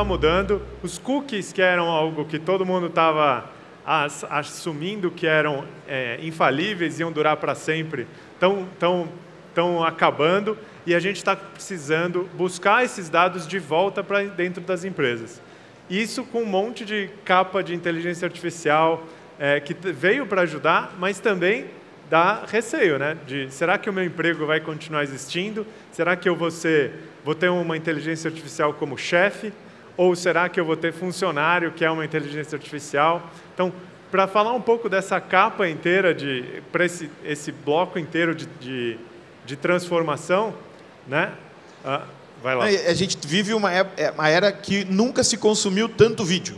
está mudando, os cookies, que eram algo que todo mundo estava assumindo que eram é, infalíveis, iam durar para sempre, estão tão, tão acabando e a gente está precisando buscar esses dados de volta para dentro das empresas. Isso com um monte de capa de inteligência artificial é, que veio para ajudar, mas também dá receio, né? De será que o meu emprego vai continuar existindo? Será que eu vou, ser, vou ter uma inteligência artificial como chefe? Ou será que eu vou ter funcionário que é uma inteligência artificial? Então, para falar um pouco dessa capa inteira, de, para esse, esse bloco inteiro de, de, de transformação, né? Ah, vai lá. A gente vive uma, é, uma era que nunca se consumiu tanto vídeo.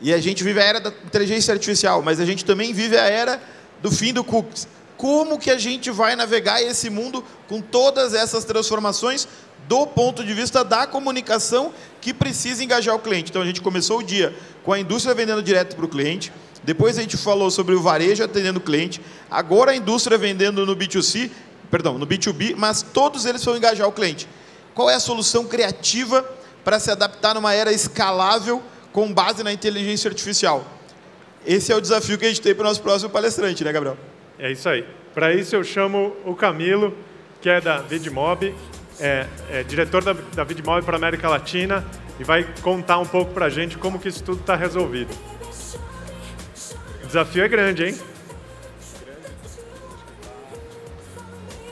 E a gente vive a era da inteligência artificial, mas a gente também vive a era do fim do cookies. Como que a gente vai navegar esse mundo com todas essas transformações do ponto de vista da comunicação que precisa engajar o cliente? Então a gente começou o dia com a indústria vendendo direto para o cliente, depois a gente falou sobre o varejo atendendo o cliente, agora a indústria vendendo no B2C, perdão, no B2B, mas todos eles vão engajar o cliente. Qual é a solução criativa para se adaptar numa era escalável com base na inteligência artificial? Esse é o desafio que a gente tem para o nosso próximo palestrante, né, Gabriel? É isso aí. Para isso eu chamo o Camilo, que é da Vidmob, é, é diretor da, da Vidmob para a América Latina e vai contar um pouco para a gente como que isso tudo está resolvido. O desafio é grande, hein?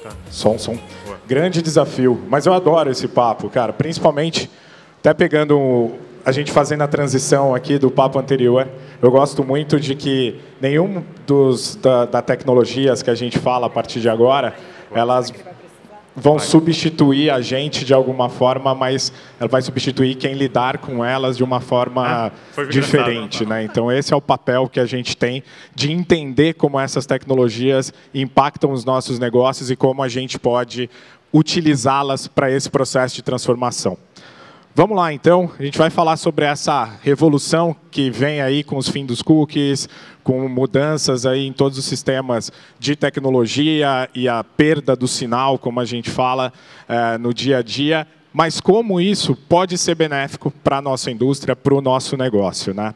Tá. Som, som. Boa. Grande desafio, mas eu adoro esse papo, cara. Principalmente, até pegando a gente fazendo a transição aqui do papo anterior, eu gosto muito de que nenhum dos da, da tecnologias que a gente fala a partir de agora, elas vão substituir a gente de alguma forma, mas ela vai substituir quem lidar com elas de uma forma ah, diferente, né? Então esse é o papel que a gente tem de entender como essas tecnologias impactam os nossos negócios e como a gente pode utilizá-las para esse processo de transformação. Vamos lá, então. A gente vai falar sobre essa revolução que vem aí com os fins dos cookies, com mudanças aí em todos os sistemas de tecnologia e a perda do sinal, como a gente fala é, no dia a dia. Mas como isso pode ser benéfico para a nossa indústria, para o nosso negócio, né?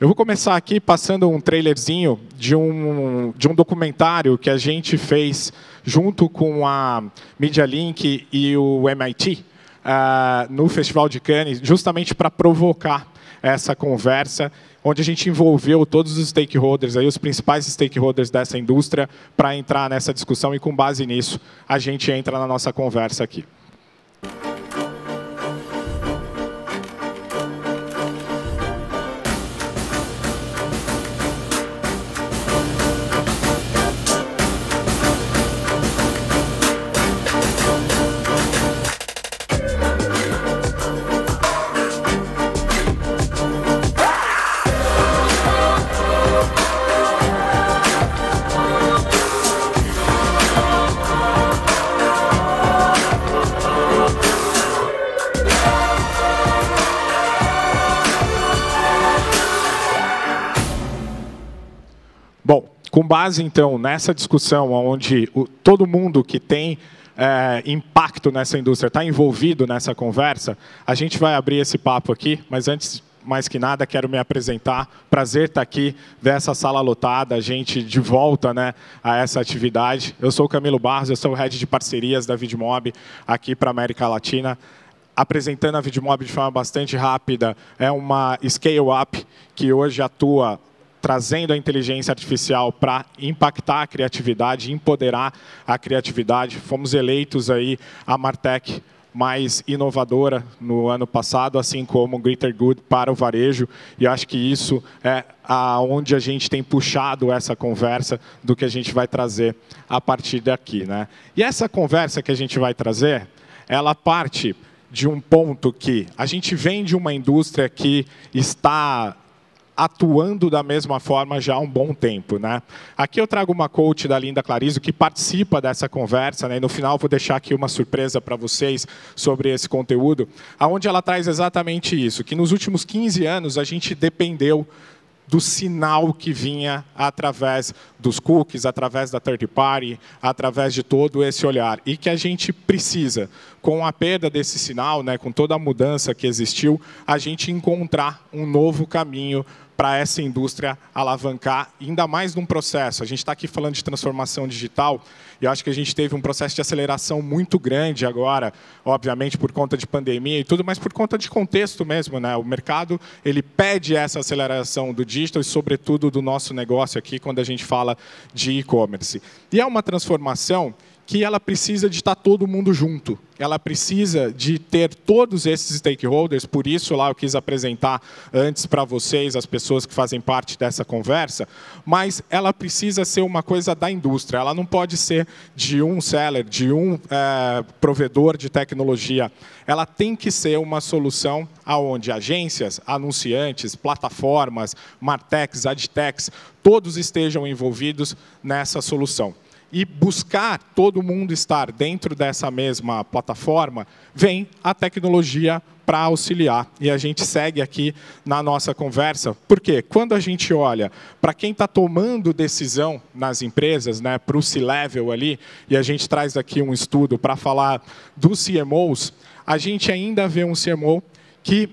Eu vou começar aqui passando um trailerzinho de um, de um documentário que a gente fez junto com a Media Link e o MIT, uh, no Festival de Cannes, justamente para provocar essa conversa, onde a gente envolveu todos os stakeholders, aí, os principais stakeholders dessa indústria, para entrar nessa discussão e, com base nisso, a gente entra na nossa conversa aqui. Com base, então, nessa discussão, onde o, todo mundo que tem é, impacto nessa indústria está envolvido nessa conversa, a gente vai abrir esse papo aqui, mas antes mais que nada, quero me apresentar. Prazer estar aqui, ver essa sala lotada, a gente de volta né, a essa atividade. Eu sou o Camilo Barros, eu sou o head de parcerias da Vidmob aqui para a América Latina. Apresentando a Vidmob de forma bastante rápida, é uma scale-up que hoje atua trazendo a inteligência artificial para impactar a criatividade, empoderar a criatividade. Fomos eleitos aí a Martech mais inovadora no ano passado, assim como o Greater Good para o varejo, e acho que isso é aonde a gente tem puxado essa conversa do que a gente vai trazer a partir daqui, né? E essa conversa que a gente vai trazer, ela parte de um ponto que a gente vem de uma indústria que está atuando da mesma forma já há um bom tempo. Né? Aqui eu trago uma coach da Linda Clarizo que participa dessa conversa, né? e no final vou deixar aqui uma surpresa para vocês sobre esse conteúdo, aonde ela traz exatamente isso, que nos últimos 15 anos a gente dependeu do sinal que vinha através dos cookies, através da third party, através de todo esse olhar. E que a gente precisa, com a perda desse sinal, né, com toda a mudança que existiu, a gente encontrar um novo caminho para essa indústria alavancar, ainda mais num processo. A gente está aqui falando de transformação digital, e eu acho que a gente teve um processo de aceleração muito grande agora, obviamente por conta de pandemia e tudo, mas por conta de contexto mesmo. Né? O mercado ele pede essa aceleração do digital e, sobretudo, do nosso negócio aqui, quando a gente fala de e-commerce. E é uma transformação que ela precisa de estar todo mundo junto. Ela precisa de ter todos esses stakeholders, por isso lá eu quis apresentar antes para vocês as pessoas que fazem parte dessa conversa, mas ela precisa ser uma coisa da indústria, ela não pode ser de um seller, de um é, provedor de tecnologia. Ela tem que ser uma solução aonde agências, anunciantes, plataformas, martechs, adtechs, todos estejam envolvidos nessa solução e buscar todo mundo estar dentro dessa mesma plataforma, vem a tecnologia para auxiliar. E a gente segue aqui na nossa conversa, porque quando a gente olha para quem está tomando decisão nas empresas, né, para o C-Level ali, e a gente traz aqui um estudo para falar dos CMOs, a gente ainda vê um CMO que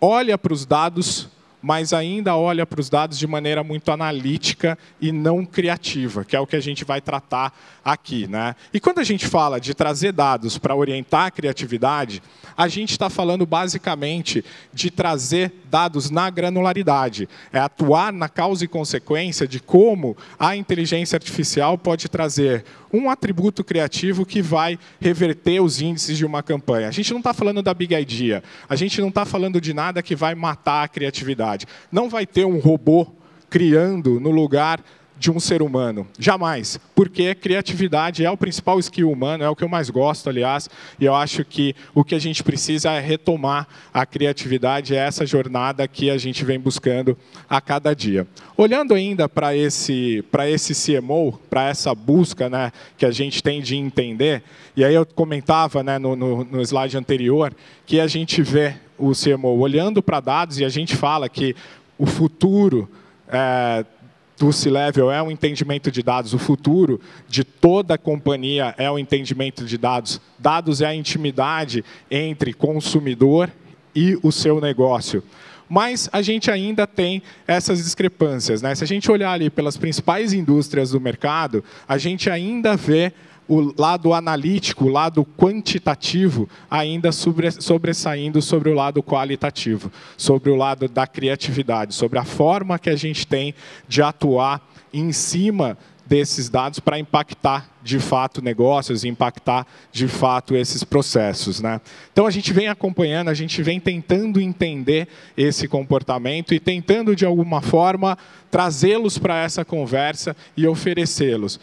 olha para os dados mas ainda olha para os dados de maneira muito analítica e não criativa, que é o que a gente vai tratar aqui. Né? E quando a gente fala de trazer dados para orientar a criatividade, a gente está falando basicamente de trazer dados na granularidade, é atuar na causa e consequência de como a inteligência artificial pode trazer um atributo criativo que vai reverter os índices de uma campanha. A gente não está falando da big idea, a gente não está falando de nada que vai matar a criatividade. Não vai ter um robô criando no lugar de um ser humano. Jamais. Porque criatividade é o principal skill humano, é o que eu mais gosto, aliás, e eu acho que o que a gente precisa é retomar a criatividade, é essa jornada que a gente vem buscando a cada dia. Olhando ainda para esse, esse CMO, para essa busca né, que a gente tem de entender, e aí eu comentava né, no, no, no slide anterior que a gente vê o CMO olhando para dados e a gente fala que o futuro é, do C-Level é um entendimento de dados, o futuro de toda a companhia é o entendimento de dados. Dados é a intimidade entre consumidor e o seu negócio. Mas a gente ainda tem essas discrepâncias. Né? Se a gente olhar ali pelas principais indústrias do mercado, a gente ainda vê o lado analítico, o lado quantitativo, ainda sobre, sobressaindo sobre o lado qualitativo, sobre o lado da criatividade, sobre a forma que a gente tem de atuar em cima desses dados para impactar de fato negócios, impactar de fato esses processos. Né? Então a gente vem acompanhando, a gente vem tentando entender esse comportamento e tentando de alguma forma trazê-los para essa conversa e oferecê-los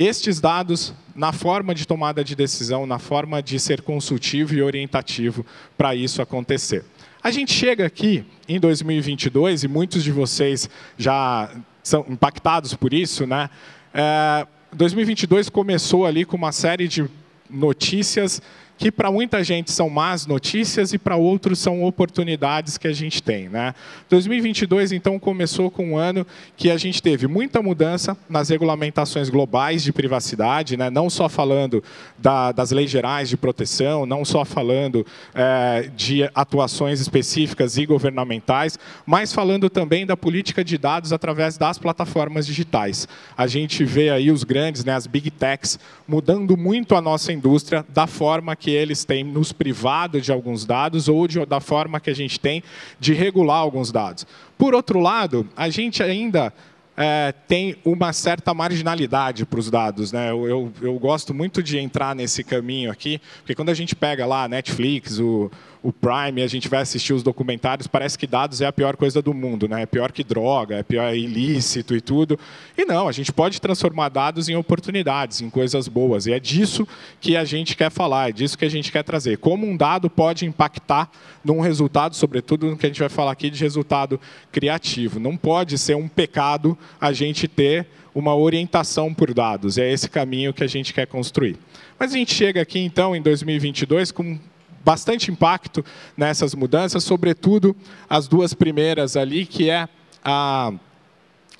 estes dados na forma de tomada de decisão, na forma de ser consultivo e orientativo para isso acontecer. A gente chega aqui em 2022 e muitos de vocês já são impactados por isso, né? É, 2022 começou ali com uma série de notícias que para muita gente são más notícias e para outros são oportunidades que a gente tem. Né? 2022, então, começou com um ano que a gente teve muita mudança nas regulamentações globais de privacidade, né? não só falando da, das leis gerais de proteção, não só falando é, de atuações específicas e governamentais, mas falando também da política de dados através das plataformas digitais. A gente vê aí os grandes, né, as big techs, mudando muito a nossa indústria da forma que que eles têm nos privado de alguns dados ou de, da forma que a gente tem de regular alguns dados. Por outro lado, a gente ainda é, tem uma certa marginalidade para os dados. Né? Eu, eu, eu, gosto muito de entrar nesse caminho aqui, porque quando a gente pega lá a Netflix, o, o Prime, a gente vai assistir os documentários, parece que dados é a pior coisa do mundo, né? É pior que droga, é pior é ilícito e tudo. E não, a gente pode transformar dados em oportunidades, em coisas boas. E é disso que a gente quer falar, é disso que a gente quer trazer. Como um dado pode impactar num resultado, sobretudo no que a gente vai falar aqui de resultado criativo. Não pode ser um pecado a gente ter uma orientação por dados. É esse caminho que a gente quer construir. Mas a gente chega aqui, então, em 2022, com bastante impacto nessas mudanças, sobretudo as duas primeiras ali, que é a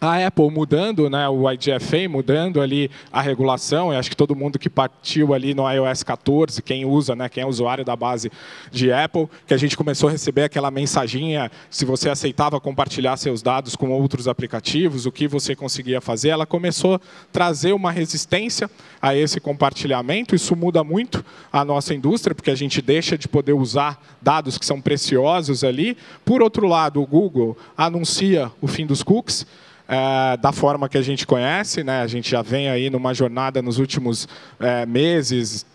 a Apple mudando, né, o IDFA mudando ali a regulação, eu acho que todo mundo que partiu ali no iOS 14, quem usa, né, quem é usuário da base de Apple, que a gente começou a receber aquela mensaginha se você aceitava compartilhar seus dados com outros aplicativos, o que você conseguia fazer, ela começou a trazer uma resistência a esse compartilhamento, isso muda muito a nossa indústria, porque a gente deixa de poder usar dados que são preciosos ali. Por outro lado, o Google anuncia o fim dos cookies, é, da forma que a gente conhece. Né? A gente já vem aí numa jornada nos últimos é, meses,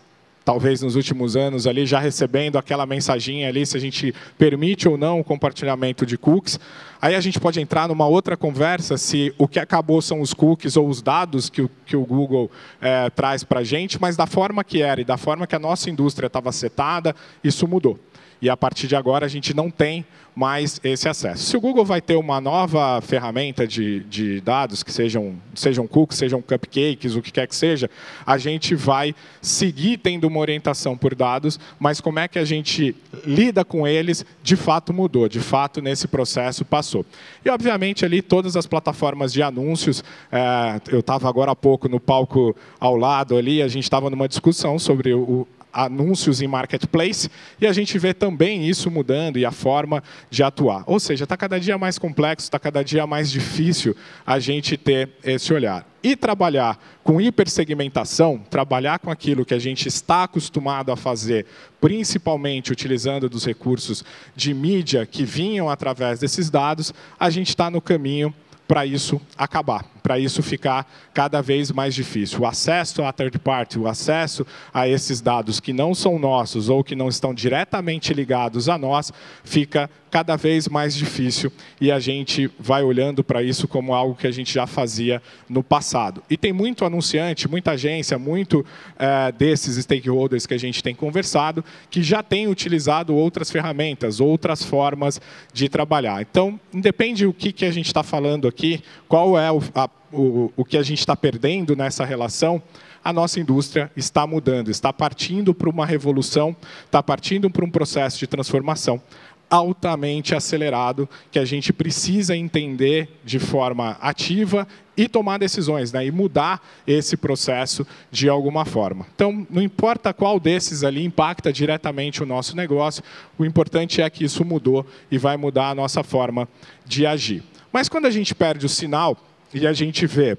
talvez nos últimos anos ali, já recebendo aquela mensaginha ali, se a gente permite ou não o compartilhamento de cookies. Aí a gente pode entrar numa outra conversa se o que acabou são os cookies ou os dados que o, que o Google é, traz para a gente, mas da forma que era e da forma que a nossa indústria estava setada, isso mudou e a partir de agora a gente não tem mais esse acesso. Se o Google vai ter uma nova ferramenta de, de dados, que sejam, sejam cookies, sejam cupcakes, o que quer que seja, a gente vai seguir tendo uma orientação por dados, mas como é que a gente lida com eles, de fato mudou, de fato nesse processo passou. E, obviamente, ali todas as plataformas de anúncios, é, eu estava agora há pouco no palco ao lado ali, a gente estava numa discussão sobre o, anúncios em marketplace, e a gente vê também isso mudando e a forma de atuar. Ou seja, está cada dia mais complexo, está cada dia mais difícil a gente ter esse olhar. E trabalhar com hipersegmentação, trabalhar com aquilo que a gente está acostumado a fazer, principalmente utilizando dos recursos de mídia que vinham através desses dados, a gente está no caminho para isso acabar, para isso ficar cada vez mais difícil. O acesso à third party, o acesso a esses dados que não são nossos ou que não estão diretamente ligados a nós, fica cada vez mais difícil e a gente vai olhando para isso como algo que a gente já fazia no passado. E tem muito anunciante, muita agência, muito é, desses stakeholders que a gente tem conversado que já tem utilizado outras ferramentas, outras formas de trabalhar. Então, independe o que, que a gente está falando aqui, qual é a, o, o que a gente está perdendo nessa relação, a nossa indústria está mudando, está partindo para uma revolução, está partindo para um processo de transformação altamente acelerado que a gente precisa entender de forma ativa e tomar decisões, né? e mudar esse processo de alguma forma. Então, não importa qual desses ali impacta diretamente o nosso negócio, o importante é que isso mudou e vai mudar a nossa forma de agir. Mas quando a gente perde o sinal e a gente vê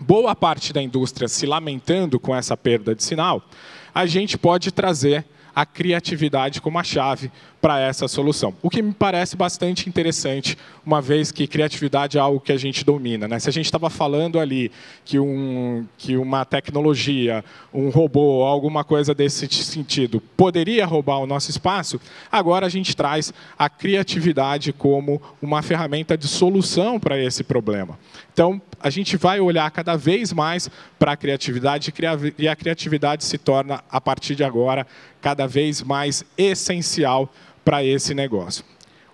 boa parte da indústria se lamentando com essa perda de sinal, a gente pode trazer a criatividade como a chave para essa solução. O que me parece bastante interessante, uma vez que criatividade é algo que a gente domina. Né? Se a gente estava falando ali que, um, que uma tecnologia, um robô, alguma coisa desse sentido, poderia roubar o nosso espaço, agora a gente traz a criatividade como uma ferramenta de solução para esse problema. Então, a gente vai olhar cada vez mais para a criatividade e a criatividade se torna, a partir de agora, cada vez mais essencial para esse negócio.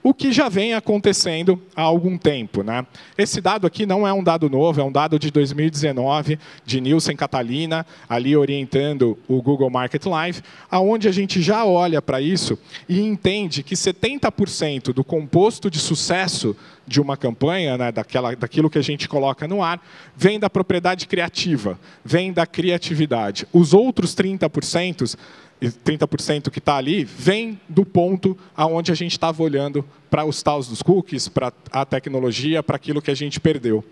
O que já vem acontecendo há algum tempo. Né? Esse dado aqui não é um dado novo, é um dado de 2019, de Nielsen Catalina, ali orientando o Google Market Live, aonde a gente já olha para isso e entende que 70% do composto de sucesso de uma campanha, né, daquela, daquilo que a gente coloca no ar, vem da propriedade criativa, vem da criatividade. Os outros 30% 30% que está ali, vem do ponto aonde a gente estava olhando para os taus dos cookies, para a tecnologia, para aquilo que a gente perdeu.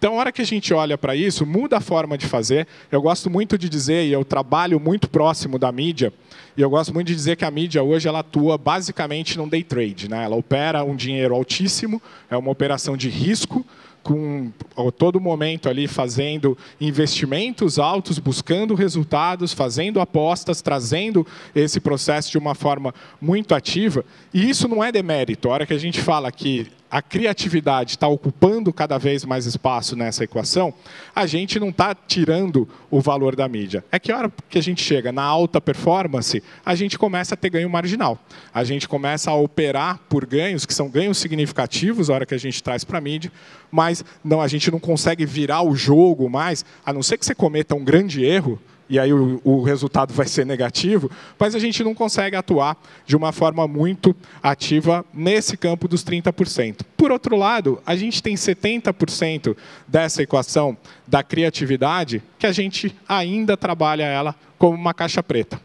Então, a hora que a gente olha para isso, muda a forma de fazer. Eu gosto muito de dizer, e eu trabalho muito próximo da mídia, e eu gosto muito de dizer que a mídia hoje ela atua basicamente num day trade. Né? Ela opera um dinheiro altíssimo, é uma operação de risco, com todo momento ali fazendo investimentos altos, buscando resultados, fazendo apostas, trazendo esse processo de uma forma muito ativa. E isso não é demérito. A hora que a gente fala que a criatividade está ocupando cada vez mais espaço nessa equação, a gente não está tirando o valor da mídia. É que a hora que a gente chega na alta performance, a gente começa a ter ganho marginal. A gente começa a operar por ganhos, que são ganhos significativos, a hora que a gente traz para a mídia, mas não, a gente não consegue virar o jogo mais, a não ser que você cometa um grande erro, e aí o, o, resultado vai ser negativo, mas a gente não consegue atuar de uma forma muito ativa nesse campo dos 30%. por outro lado, a gente tem 70% dessa equação da criatividade que a gente ainda trabalha ela como uma caixa preta.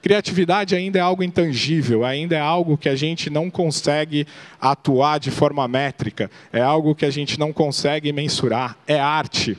Criatividade ainda é algo intangível, ainda é algo que a gente não consegue atuar de forma métrica, é algo que a gente não consegue mensurar, é arte.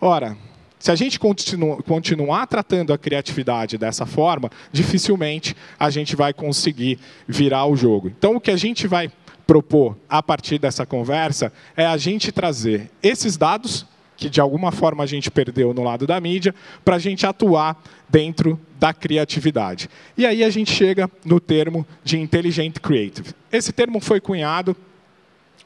Ora, se a gente continu continuar tratando a criatividade dessa forma, dificilmente a gente vai conseguir virar o jogo. Então, o que a gente vai propor a partir dessa conversa é a gente trazer esses dados que de alguma forma a gente perdeu no lado da mídia, para a gente atuar dentro da criatividade. E aí a gente chega no termo de Intelligent Creative. Esse termo foi cunhado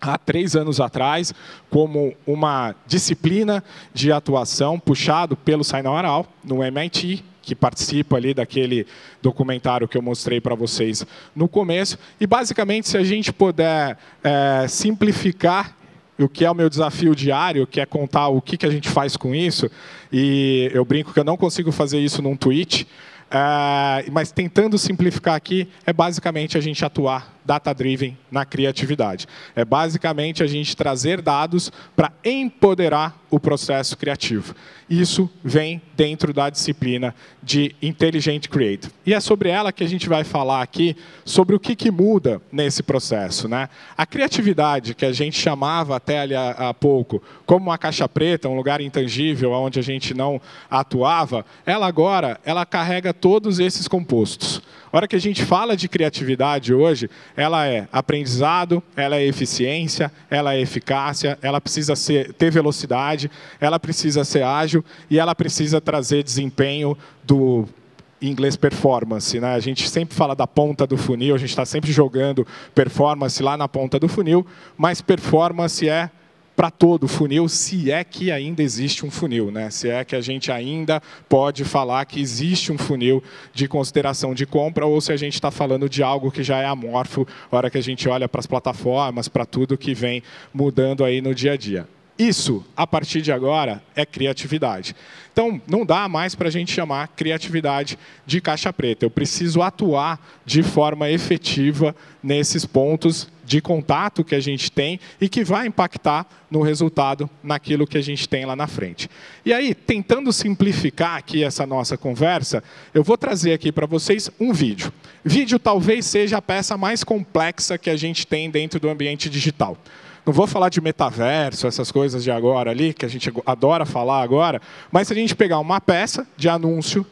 há três anos atrás como uma disciplina de atuação puxado pelo Sainal Aral, no MIT, que participa ali daquele documentário que eu mostrei para vocês no começo. E, basicamente, se a gente puder é, simplificar o que é o meu desafio diário, que é contar o que, que a gente faz com isso, e eu brinco que eu não consigo fazer isso num tweet, é, mas tentando simplificar aqui, é basicamente a gente atuar data-driven na criatividade. É basicamente a gente trazer dados para empoderar o processo criativo. Isso vem dentro da disciplina de Intelligent Creative. E é sobre ela que a gente vai falar aqui, sobre o que, que muda nesse processo. Né? A criatividade, que a gente chamava até ali há, há pouco como uma caixa preta, um lugar intangível onde a gente não atuava, ela agora ela carrega todos esses compostos. A hora que a gente fala de criatividade hoje, ela é aprendizado, ela é eficiência, ela é eficácia, ela precisa ser, ter velocidade, ela precisa ser ágil e ela precisa trazer desempenho do inglês performance. Né? A gente sempre fala da ponta do funil, a gente está sempre jogando performance lá na ponta do funil, mas performance é para todo funil, se é que ainda existe um funil, né? se é que a gente ainda pode falar que existe um funil de consideração de compra, ou se a gente está falando de algo que já é amorfo, hora que a gente olha para as plataformas, para tudo que vem mudando aí no dia a dia. Isso, a partir de agora, é criatividade. Então, não dá mais para a gente chamar criatividade de caixa preta. Eu preciso atuar de forma efetiva nesses pontos de contato que a gente tem e que vai impactar no resultado naquilo que a gente tem lá na frente. E aí, tentando simplificar aqui essa nossa conversa, eu vou trazer aqui para vocês um vídeo. Vídeo talvez seja a peça mais complexa que a gente tem dentro do ambiente digital. Não vou falar de metaverso, essas coisas de agora ali, que a gente adora falar agora, mas se a gente pegar uma peça de anúncio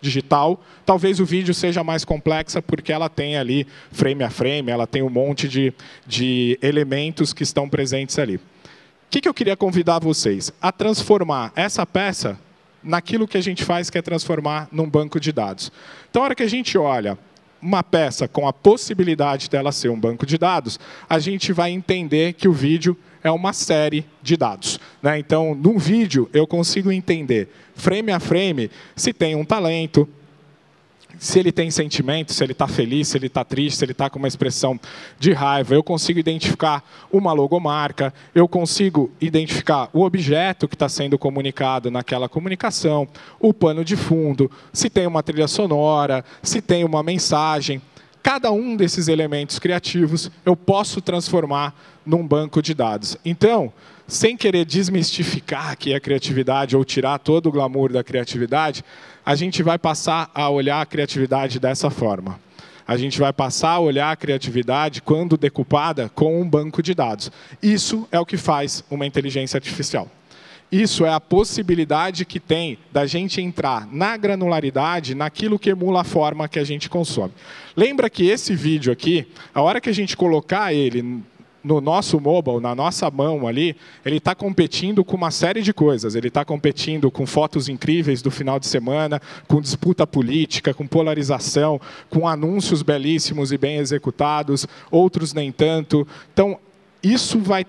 digital, talvez o vídeo seja mais complexa porque ela tem ali frame a frame, ela tem um monte de, de elementos que estão presentes ali. O que, que eu queria convidar vocês? A transformar essa peça naquilo que a gente faz, que é transformar num banco de dados. Então, a hora que a gente olha uma peça com a possibilidade dela ser um banco de dados, a gente vai entender que o vídeo é uma série de dados. Né? Então, num vídeo, eu consigo entender, frame a frame, se tem um talento, se ele tem sentimento, se ele está feliz, se ele está triste, se ele está com uma expressão de raiva. Eu consigo identificar uma logomarca, eu consigo identificar o objeto que está sendo comunicado naquela comunicação, o pano de fundo, se tem uma trilha sonora, se tem uma mensagem. Cada um desses elementos criativos eu posso transformar num banco de dados. Então, sem querer desmistificar aqui a criatividade ou tirar todo o glamour da criatividade, a gente vai passar a olhar a criatividade dessa forma. A gente vai passar a olhar a criatividade quando decupada com um banco de dados. Isso é o que faz uma inteligência artificial. Isso é a possibilidade que tem da gente entrar na granularidade, naquilo que emula a forma que a gente consome. Lembra que esse vídeo aqui, a hora que a gente colocar ele no nosso mobile, na nossa mão ali, ele está competindo com uma série de coisas. Ele está competindo com fotos incríveis do final de semana, com disputa política, com polarização, com anúncios belíssimos e bem executados, outros nem tanto. Então, isso vai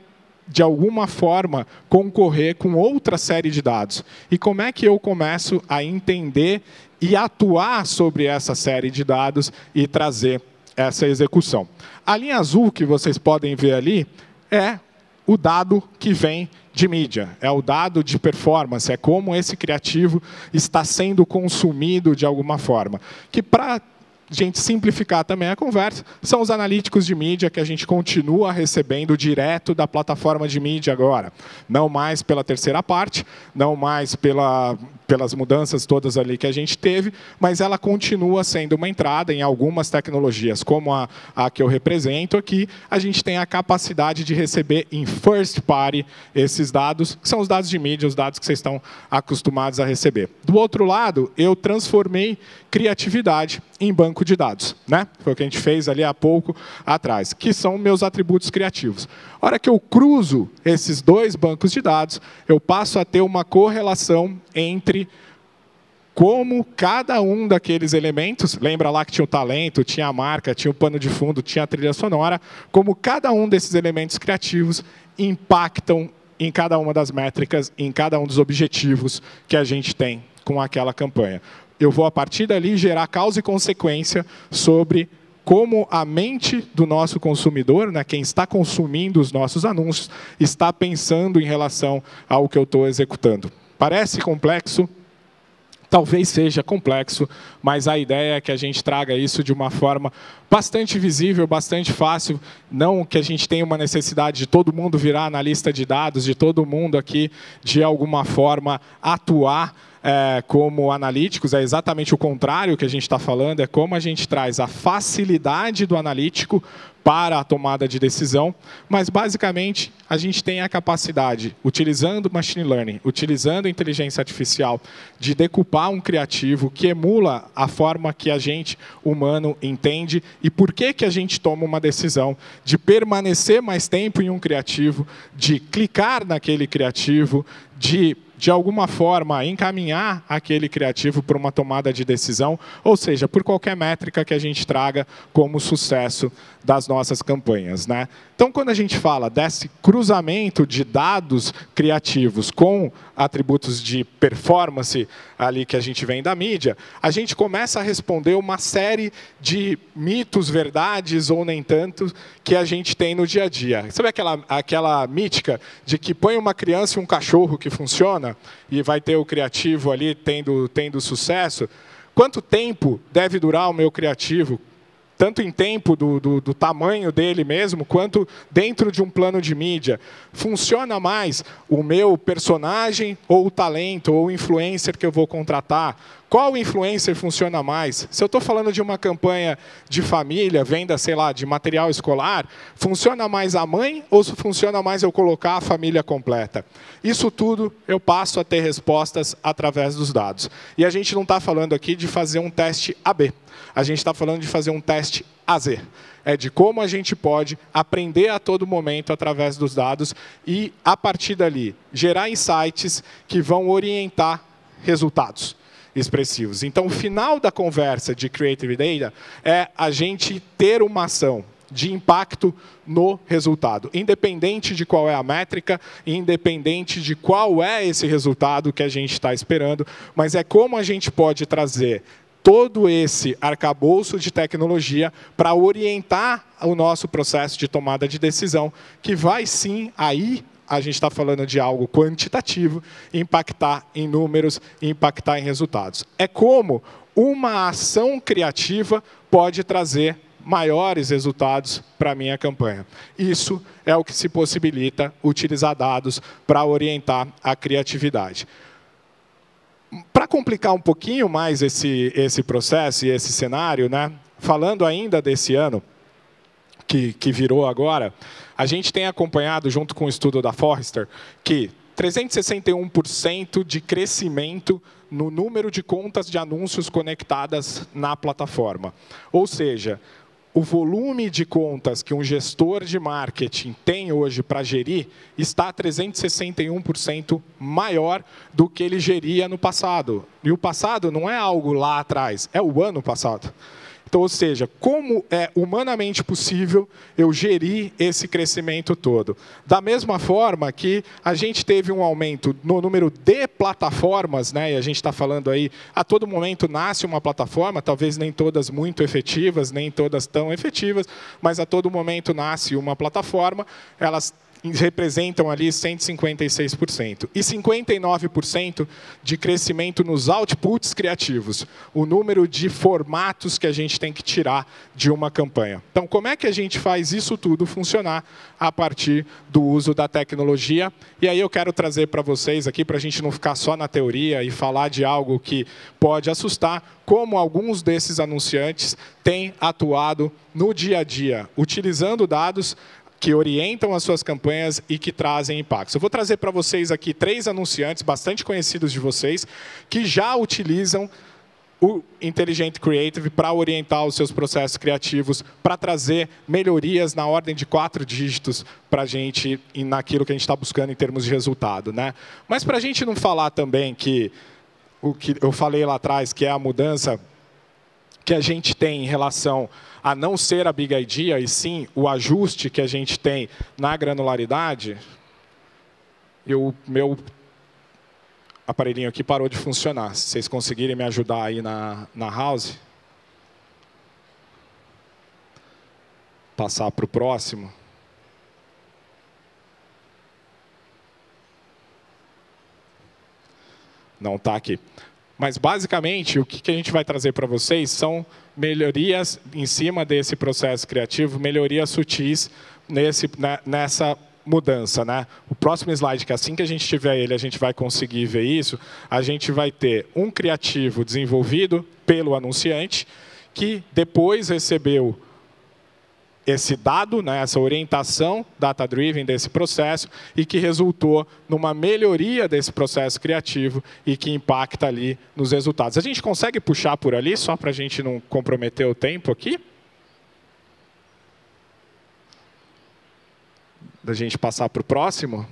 de alguma forma concorrer com outra série de dados. E como é que eu começo a entender e atuar sobre essa série de dados e trazer essa execução. A linha azul que vocês podem ver ali é o dado que vem de mídia, é o dado de performance, é como esse criativo está sendo consumido de alguma forma. Que para gente simplificar também a conversa, são os analíticos de mídia que a gente continua recebendo direto da plataforma de mídia agora. Não mais pela terceira parte, não mais pela, pelas mudanças todas ali que a gente teve, mas ela continua sendo uma entrada em algumas tecnologias, como a, a que eu represento aqui, a gente tem a capacidade de receber em first party esses dados, que são os dados de mídia, os dados que vocês estão acostumados a receber. Do outro lado, eu transformei criatividade em banco de dados. Né? Foi o que a gente fez ali há pouco atrás, que são meus atributos criativos. A hora que eu cruzo esses dois bancos de dados, eu passo a ter uma correlação entre como cada um daqueles elementos, lembra lá que tinha o talento, tinha a marca, tinha o pano de fundo, tinha a trilha sonora, como cada um desses elementos criativos impactam em cada uma das métricas, em cada um dos objetivos que a gente tem com aquela campanha. Eu vou, a partir dali, gerar causa e consequência sobre como a mente do nosso consumidor, né, quem está consumindo os nossos anúncios, está pensando em relação ao que eu estou executando. Parece complexo, talvez seja complexo, mas a ideia é que a gente traga isso de uma forma bastante visível, bastante fácil, não que a gente tenha uma necessidade de todo mundo virar analista de dados, de todo mundo aqui de alguma forma atuar é, como analíticos, é exatamente o contrário que a gente está falando, é como a gente traz a facilidade do analítico para a tomada de decisão, mas basicamente a gente tem a capacidade, utilizando machine learning, utilizando inteligência artificial, de decupar um criativo que emula a forma que a gente humano entende e por que que a gente toma uma decisão de permanecer mais tempo em um criativo, de clicar naquele criativo, de de alguma forma, encaminhar aquele criativo para uma tomada de decisão, ou seja, por qualquer métrica que a gente traga como sucesso das nossas campanhas. Né? Então, quando a gente fala desse cruzamento de dados criativos com atributos de performance ali que a gente vem da mídia, a gente começa a responder uma série de mitos, verdades ou nem tanto que a gente tem no dia a dia. Sabe aquela, aquela mítica de que põe uma criança e um cachorro que funciona e vai ter o criativo ali tendo, tendo sucesso? Quanto tempo deve durar o meu criativo? tanto em tempo do, do, do, tamanho dele mesmo, quanto dentro de um plano de mídia. Funciona mais o meu personagem ou o talento ou o influencer que eu vou contratar? Qual influencer funciona mais? Se eu estou falando de uma campanha de família, venda, sei lá, de material escolar, funciona mais a mãe ou funciona mais eu colocar a família completa? Isso tudo eu passo a ter respostas através dos dados. E a gente não está falando aqui de fazer um teste AB. A gente está falando de fazer um teste AZ. É de como a gente pode aprender a todo momento através dos dados e, a partir dali, gerar insights que vão orientar resultados expressivos. Então, o final da conversa de Creative Data é a gente ter uma ação de impacto no resultado, independente de qual é a métrica, independente de qual é esse resultado que a gente está esperando, mas é como a gente pode trazer todo esse arcabouço de tecnologia para orientar o nosso processo de tomada de decisão, que vai sim aí a gente está falando de algo quantitativo, impactar em números, impactar em resultados. É como uma ação criativa pode trazer maiores resultados para a minha campanha. Isso é o que se possibilita utilizar dados para orientar a criatividade. Para complicar um pouquinho mais esse, esse processo e esse cenário, né, falando ainda desse ano, que, que virou agora, a gente tem acompanhado, junto com o estudo da Forrester, que 361% de crescimento no número de contas de anúncios conectadas na plataforma. Ou seja, o volume de contas que um gestor de marketing tem hoje para gerir está 361% maior do que ele geria no passado. E o passado não é algo lá atrás, é o ano passado. Então, ou seja, como é humanamente possível eu gerir esse crescimento todo? Da mesma forma que a gente teve um aumento no número de plataformas, né, e a gente está falando aí, a todo momento nasce uma plataforma, talvez nem todas muito efetivas, nem todas tão efetivas, mas a todo momento nasce uma plataforma, elas representam ali 156%. E 59% de crescimento nos outputs criativos, o número de formatos que a gente tem que tirar de uma campanha. Então, como é que a gente faz isso tudo funcionar a partir do uso da tecnologia? E aí eu quero trazer para vocês aqui, para a gente não ficar só na teoria e falar de algo que pode assustar, como alguns desses anunciantes têm atuado no dia a dia, utilizando dados que orientam as suas campanhas e que trazem impactos. Eu vou trazer para vocês aqui três anunciantes bastante conhecidos de vocês que já utilizam o Intelligent Creative para orientar os seus processos criativos, para trazer melhorias na ordem de quatro dígitos para a gente naquilo que a gente está buscando em termos de resultado. Né? Mas para a gente não falar também que o que eu falei lá atrás, que é a mudança que a gente tem em relação a não ser a big idea, e sim o ajuste que a gente tem na granularidade, e o meu aparelhinho aqui parou de funcionar. Se vocês conseguirem me ajudar aí na, na house. Passar para o próximo. Não está aqui. Mas, basicamente, o que a gente vai trazer para vocês são melhorias em cima desse processo criativo, melhorias sutis nesse, né, nessa mudança. Né? O próximo slide, que assim que a gente tiver ele, a gente vai conseguir ver isso, a gente vai ter um criativo desenvolvido pelo anunciante, que depois recebeu esse dado, né, essa orientação data-driven desse processo e que resultou numa melhoria desse processo criativo e que impacta ali nos resultados. A gente consegue puxar por ali, só para a gente não comprometer o tempo aqui? Da gente passar para o próximo?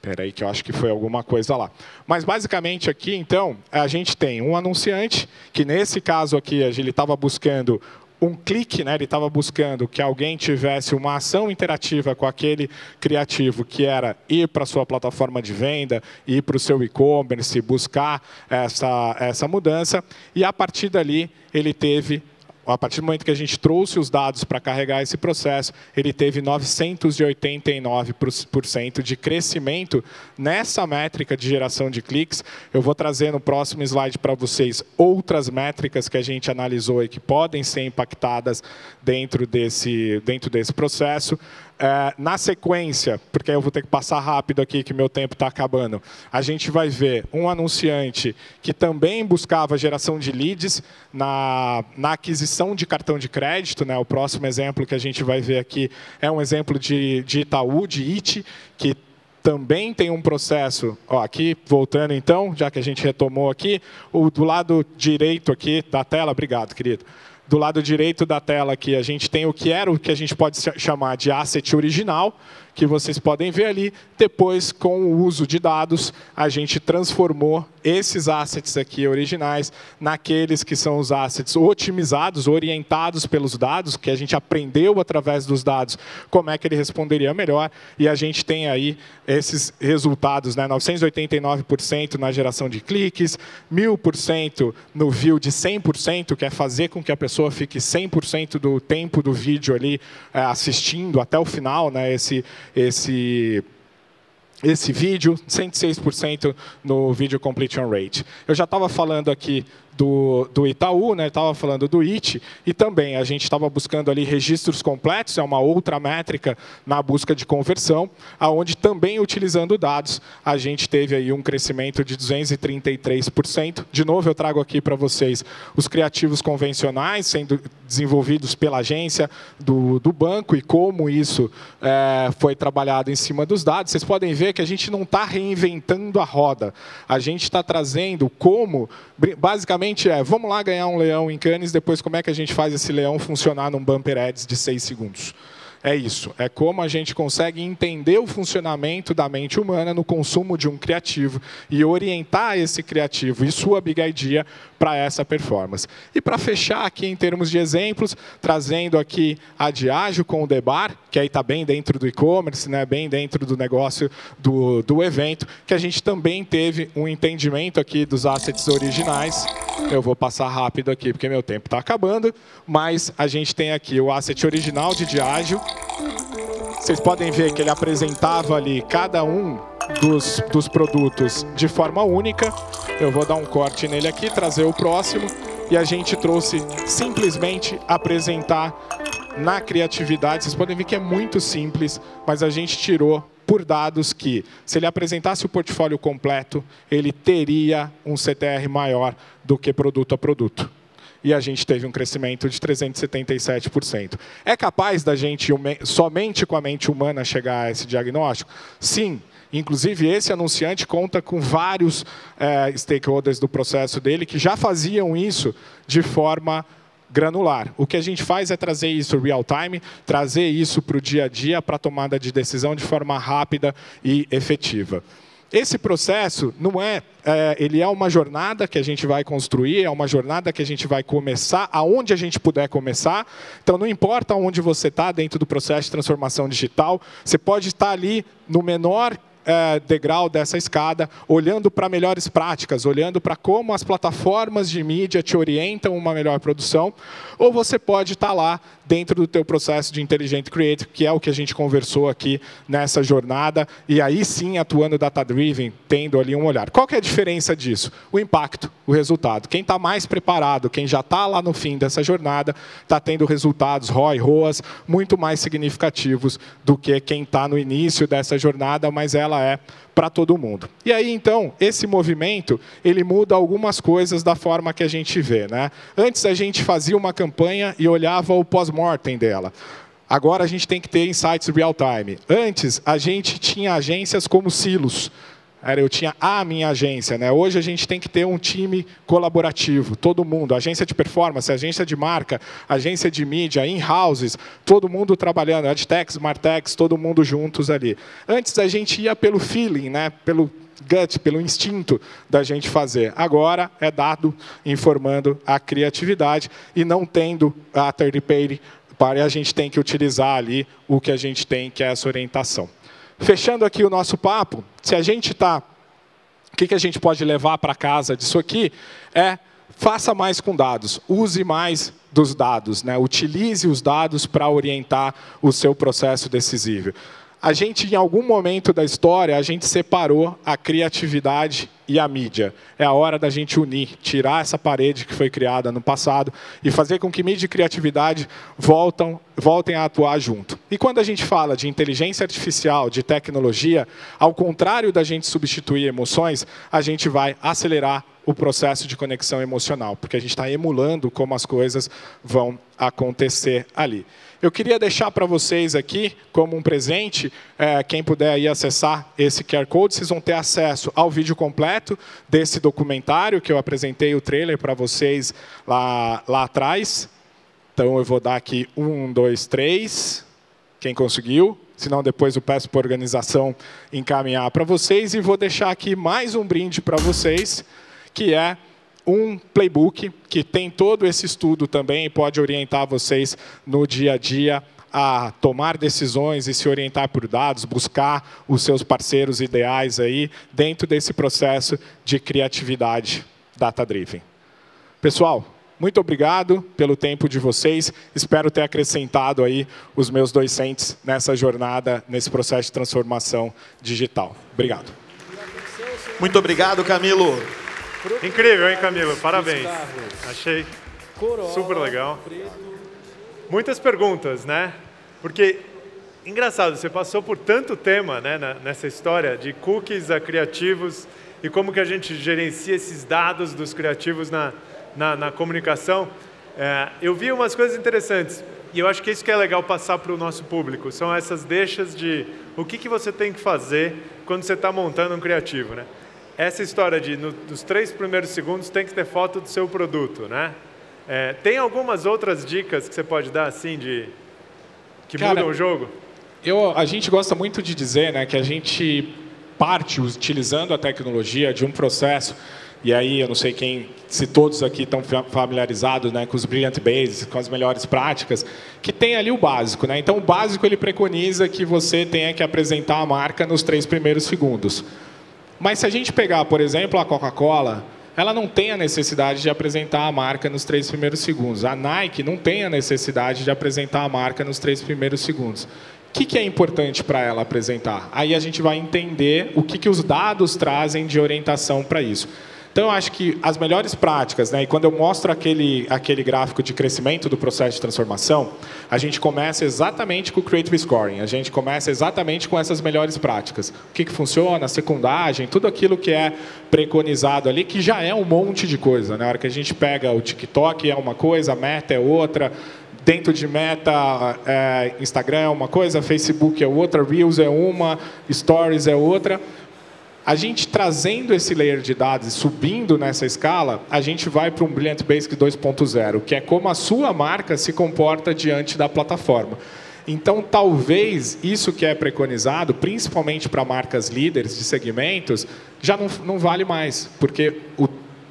Espera aí que eu acho que foi alguma coisa lá. Mas basicamente aqui, então, a gente tem um anunciante que nesse caso aqui ele estava buscando um clique, né? ele estava buscando que alguém tivesse uma ação interativa com aquele criativo, que era ir para a sua plataforma de venda, ir para o seu e-commerce, buscar essa, essa mudança, e a partir dali ele teve a partir do momento que a gente trouxe os dados para carregar esse processo, ele teve 989% de crescimento nessa métrica de geração de cliques. Eu vou trazer no próximo slide para vocês outras métricas que a gente analisou e que podem ser impactadas dentro desse, dentro desse processo. É, na sequência, porque eu vou ter que passar rápido aqui, que meu tempo está acabando, a gente vai ver um anunciante que também buscava geração de leads na, na aquisição de cartão de crédito. Né? O próximo exemplo que a gente vai ver aqui é um exemplo de, de Itaú, de IT, que também tem um processo, ó, aqui voltando então, já que a gente retomou aqui, o do lado direito aqui da tela, obrigado, querido do lado direito da tela aqui, a gente tem o que era o que a gente pode chamar de asset original, que vocês podem ver ali. Depois, com o uso de dados, a gente transformou esses assets aqui originais naqueles que são os assets otimizados, orientados pelos dados, que a gente aprendeu através dos dados como é que ele responderia melhor. E a gente tem aí esses resultados, né? 989% na geração de cliques, 1000% no view de 100%, que é fazer com que a pessoa fique 100% do tempo do vídeo ali é, assistindo até o final, né? esse, esse esse vídeo, 106% no Video Completion Rate. Eu já estava falando aqui do, do Itaú, né? estava falando do IT, e também a gente estava buscando ali registros completos, é uma outra métrica na busca de conversão, aonde também utilizando dados, a gente teve aí um crescimento de 233%. De novo, eu trago aqui para vocês os criativos convencionais sendo desenvolvidos pela agência do, do banco e como isso é, foi trabalhado em cima dos dados. Vocês podem ver que a gente não está reinventando a roda, a gente está trazendo como, basicamente, é, vamos lá ganhar um leão em Cannes, depois como é que a gente faz esse leão funcionar num bumper ads de seis segundos. É isso. É como a gente consegue entender o funcionamento da mente humana no consumo de um criativo e orientar esse criativo e sua big idea para essa performance. E para fechar aqui em termos de exemplos, trazendo aqui a Diageo com o Debar, que aí está bem dentro do e-commerce, né, bem dentro do negócio do, do evento, que a gente também teve um entendimento aqui dos assets originais. Eu vou passar rápido aqui porque meu tempo está acabando, mas a gente tem aqui o asset original de Diageo. Vocês podem ver que ele apresentava ali cada um dos, dos produtos de forma única. Eu vou dar um corte nele aqui, trazer o próximo. E a gente trouxe simplesmente apresentar na criatividade. Vocês podem ver que é muito simples, mas a gente tirou por dados que, se ele apresentasse o portfólio completo, ele teria um CTR maior do que produto a produto e a gente teve um crescimento de 377%. É capaz da gente, somente com a mente humana, chegar a esse diagnóstico? Sim. Inclusive, esse anunciante conta com vários é, stakeholders do processo dele que já faziam isso de forma granular. O que a gente faz é trazer isso real time, trazer isso para o dia a dia, para a tomada de decisão de forma rápida e efetiva. Esse processo não é, é, ele é uma jornada que a gente vai construir, é uma jornada que a gente vai começar, aonde a gente puder começar. Então, não importa onde você está dentro do processo de transformação digital, você pode estar ali no menor é, degrau dessa escada, olhando para melhores práticas, olhando para como as plataformas de mídia te orientam uma melhor produção, ou você pode estar tá lá dentro do teu processo de Intelligent Creative, que é o que a gente conversou aqui nessa jornada, e aí sim atuando data-driven, tendo ali um olhar. Qual que é a diferença disso? O impacto, o resultado. Quem está mais preparado, quem já está lá no fim dessa jornada, está tendo resultados ROI, ROAS, muito mais significativos do que quem está no início dessa jornada, mas ela é para todo mundo. E aí, então, esse movimento, ele muda algumas coisas da forma que a gente vê. Né? Antes, a gente fazia uma campanha e olhava o pós-mortem dela. Agora, a gente tem que ter insights real time. Antes, a gente tinha agências como silos. Era, eu tinha a minha agência. Né? Hoje a gente tem que ter um time colaborativo, todo mundo, agência de performance, agência de marca, agência de mídia, in-houses, todo mundo trabalhando, AdTechs, Martechs, todo mundo juntos ali. Antes a gente ia pelo feeling, né? pelo gut, pelo instinto da gente fazer. Agora é dado informando a criatividade e não tendo a third party, a gente tem que utilizar ali o que a gente tem, que é essa orientação. Fechando aqui o nosso papo, se a gente está. O que, que a gente pode levar para casa disso aqui é faça mais com dados, use mais dos dados, né? utilize os dados para orientar o seu processo decisivo a gente, em algum momento da história, a gente separou a criatividade e a mídia. É a hora da gente unir, tirar essa parede que foi criada no passado e fazer com que mídia e criatividade voltam, voltem a atuar junto. E quando a gente fala de inteligência artificial, de tecnologia, ao contrário da gente substituir emoções, a gente vai acelerar o processo de conexão emocional, porque a gente está emulando como as coisas vão acontecer ali. Eu queria deixar para vocês aqui, como um presente, é, quem puder aí acessar esse QR Code, vocês vão ter acesso ao vídeo completo desse documentário, que eu apresentei o trailer para vocês lá, lá atrás. Então, eu vou dar aqui um, dois, três. Quem conseguiu? Senão, depois eu peço para a organização encaminhar para vocês. E vou deixar aqui mais um brinde para vocês, que é um playbook que tem todo esse estudo também e pode orientar vocês no dia a dia a tomar decisões e se orientar por dados, buscar os seus parceiros ideais aí dentro desse processo de criatividade data-driven. Pessoal, muito obrigado pelo tempo de vocês. Espero ter acrescentado aí os meus dois cents nessa jornada, nesse processo de transformação digital. Obrigado. Muito obrigado, Camilo. Incrível, hein, Camilo? Parabéns. Achei super legal. Muitas perguntas, né? Porque, engraçado, você passou por tanto tema né, nessa história, de cookies a criativos e como que a gente gerencia esses dados dos criativos na, na, na comunicação. É, eu vi umas coisas interessantes e eu acho que isso que é legal passar para o nosso público. São essas deixas de o que, que você tem que fazer quando você está montando um criativo, né? Essa história de no, nos três primeiros segundos tem que ter foto do seu produto, né? É, tem algumas outras dicas que você pode dar assim de que Cara, mudam o jogo? Eu, a gente gosta muito de dizer né, que a gente parte utilizando a tecnologia de um processo e aí eu não sei quem, se todos aqui estão familiarizados né, com os Brilliant Bases, com as melhores práticas, que tem ali o básico. Né? Então o básico ele preconiza que você tenha que apresentar a marca nos três primeiros segundos. Mas se a gente pegar, por exemplo, a Coca-Cola, ela não tem a necessidade de apresentar a marca nos três primeiros segundos. A Nike não tem a necessidade de apresentar a marca nos três primeiros segundos. O que, que é importante para ela apresentar? Aí a gente vai entender o que, que os dados trazem de orientação para isso. Então, eu acho que as melhores práticas, né, e quando eu mostro aquele, aquele gráfico de crescimento do processo de transformação, a gente começa exatamente com o Creative Scoring, a gente começa exatamente com essas melhores práticas. O que, que funciona, secundagem, tudo aquilo que é preconizado ali, que já é um monte de coisa. Na né? hora que a gente pega o TikTok é uma coisa, a Meta é outra, dentro de Meta, é, Instagram é uma coisa, Facebook é outra, Reels é uma, Stories é outra a gente trazendo esse layer de dados subindo nessa escala, a gente vai para um Brilliant Basic 2.0, que é como a sua marca se comporta diante da plataforma. Então, talvez isso que é preconizado, principalmente para marcas líderes de segmentos, já não, não vale mais, porque o,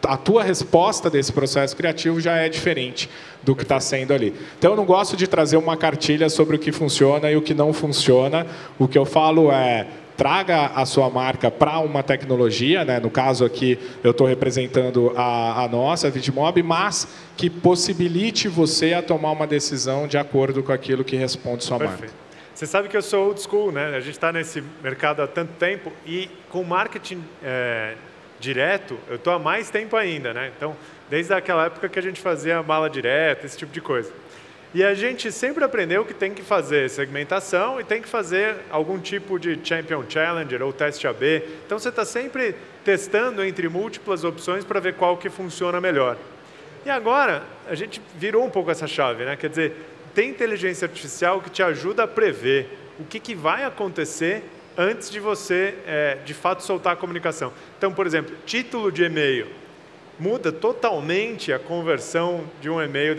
a tua resposta desse processo criativo já é diferente do que está sendo ali. Então, eu não gosto de trazer uma cartilha sobre o que funciona e o que não funciona. O que eu falo é traga a sua marca para uma tecnologia, né? no caso aqui eu estou representando a, a nossa, a Vidmob, mas que possibilite você a tomar uma decisão de acordo com aquilo que responde sua Perfeito. marca. Você sabe que eu sou old school, né? A gente está nesse mercado há tanto tempo e com marketing é, direto eu estou há mais tempo ainda, né? Então, desde aquela época que a gente fazia mala direta, esse tipo de coisa. E a gente sempre aprendeu que tem que fazer segmentação e tem que fazer algum tipo de Champion Challenger ou teste AB. Então você está sempre testando entre múltiplas opções para ver qual que funciona melhor. E agora a gente virou um pouco essa chave, né? Quer dizer, tem inteligência artificial que te ajuda a prever o que, que vai acontecer antes de você, é, de fato, soltar a comunicação. Então, por exemplo, título de e-mail muda totalmente a conversão de um e-mail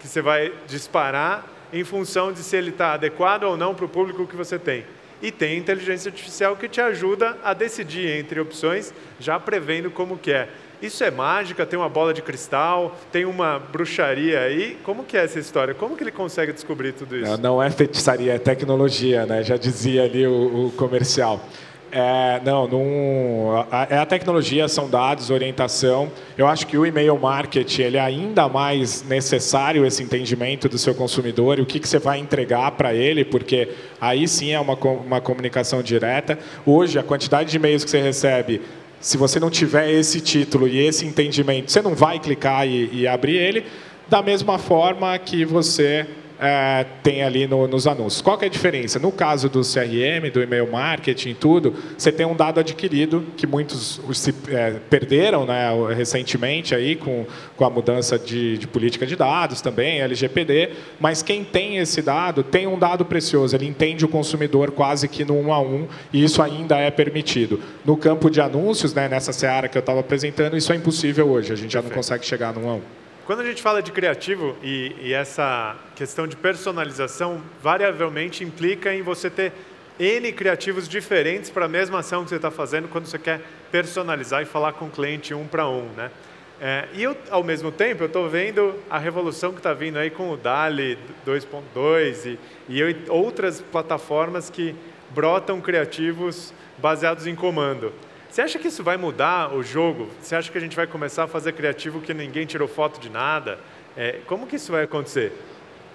que você vai disparar em função de se ele está adequado ou não para o público que você tem. E tem inteligência artificial que te ajuda a decidir entre opções, já prevendo como que é. Isso é mágica, tem uma bola de cristal, tem uma bruxaria aí. Como que é essa história? Como que ele consegue descobrir tudo isso? Não, não é feitiçaria, é tecnologia, né? Já dizia ali o, o comercial. É, não, é a tecnologia, são dados, orientação. Eu acho que o e-mail marketing ele é ainda mais necessário esse entendimento do seu consumidor e o que, que você vai entregar para ele, porque aí sim é uma, uma comunicação direta. Hoje, a quantidade de e-mails que você recebe, se você não tiver esse título e esse entendimento, você não vai clicar e, e abrir ele, da mesma forma que você é, tem ali no, nos anúncios. Qual é a diferença? No caso do CRM, do e-mail marketing, tudo, você tem um dado adquirido que muitos se é, perderam né, recentemente aí com, com a mudança de, de, política de dados também, LGPD, mas quem tem esse dado tem um dado precioso, ele entende o consumidor quase que no um a um e isso ainda é permitido. No campo de anúncios, né, nessa seara que eu estava apresentando, isso é impossível hoje, a gente já não consegue chegar no um a um. Quando a gente fala de criativo e, e, essa questão de personalização, variavelmente implica em você ter N criativos diferentes para a mesma ação que você está fazendo quando você quer personalizar e falar com o cliente um para um. Né? É, e eu, ao mesmo tempo, eu estou vendo a revolução que está vindo aí com o DALI 2.2 e, e outras plataformas que brotam criativos baseados em comando. Você acha que isso vai mudar o jogo? Você acha que a gente vai começar a fazer criativo que ninguém tirou foto de nada? É, como que isso vai acontecer?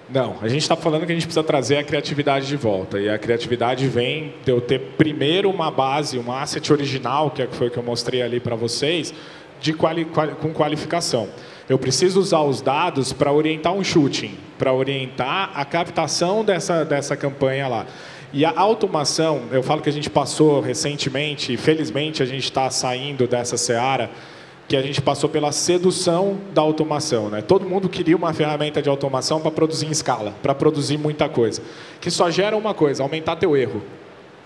Não, a gente está falando que a gente precisa trazer a criatividade de volta. E a criatividade vem de eu ter primeiro uma base, uma asset original, que é foi o que eu mostrei ali para vocês, de quali, com qualificação. Eu preciso usar os dados para orientar um shooting, para orientar a captação dessa, dessa campanha lá. E a automação, eu falo que a gente passou recentemente, felizmente a gente está saindo dessa seara, que a gente passou pela sedução da automação. Né? Todo mundo queria uma ferramenta de automação para produzir em escala, para produzir muita coisa. Que só gera uma coisa, aumentar teu erro.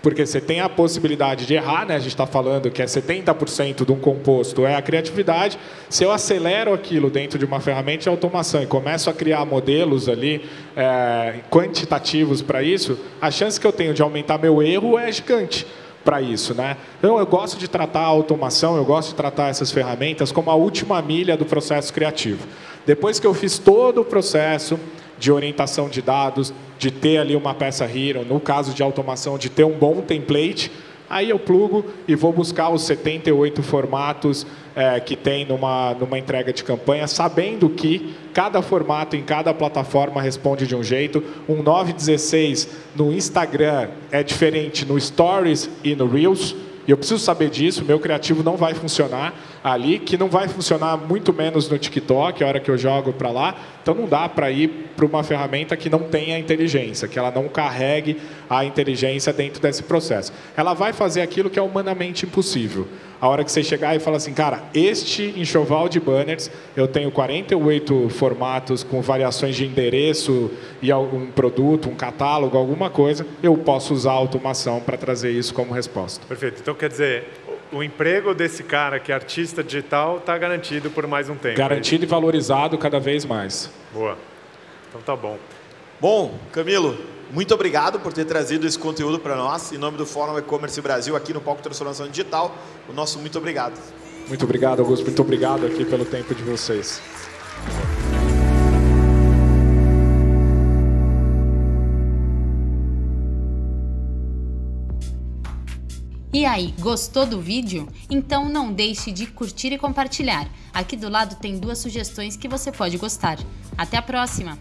Porque você tem a possibilidade de errar, né? a gente está falando que é 70% de um composto é a criatividade. Se eu acelero aquilo dentro de uma ferramenta de automação e começo a criar modelos ali é, quantitativos para isso, a chance que eu tenho de aumentar meu erro é gigante para isso, né? Então eu gosto de tratar a automação, eu gosto de tratar essas ferramentas como a última milha do processo criativo. Depois que eu fiz todo o processo, de orientação de dados, de ter ali uma peça Hero, no caso de automação, de ter um bom template, aí eu plugo e vou buscar os 78 formatos é, que tem numa, numa entrega de campanha, sabendo que cada formato em cada plataforma responde de um jeito. Um 916 no Instagram é diferente no Stories e no Reels. E eu preciso saber disso, meu criativo não vai funcionar ali, que não vai funcionar muito menos no TikTok, a hora que eu jogo para lá. Então não dá para ir para uma ferramenta que não tenha inteligência, que ela não carregue a inteligência dentro desse processo. Ela vai fazer aquilo que é humanamente impossível. A hora que você chegar e falar assim, cara, este enxoval de banners, eu tenho 48 formatos com variações de endereço e algum produto, um catálogo, alguma coisa, eu posso usar a automação para trazer isso como resposta. Perfeito. Então quer dizer, o emprego desse cara que é artista digital está garantido por mais um tempo. Garantido é e valorizado cada vez mais. Boa. Então tá bom. Bom, Camilo, muito obrigado por ter trazido esse conteúdo para nós. Em nome do Fórum E-Commerce Brasil, aqui no Palco Transformação Digital, o nosso muito obrigado. Muito obrigado, Augusto. Muito obrigado aqui pelo tempo de vocês. E aí, gostou do vídeo? Então não deixe de curtir e compartilhar. Aqui do lado tem duas sugestões que você pode gostar. Até a próxima!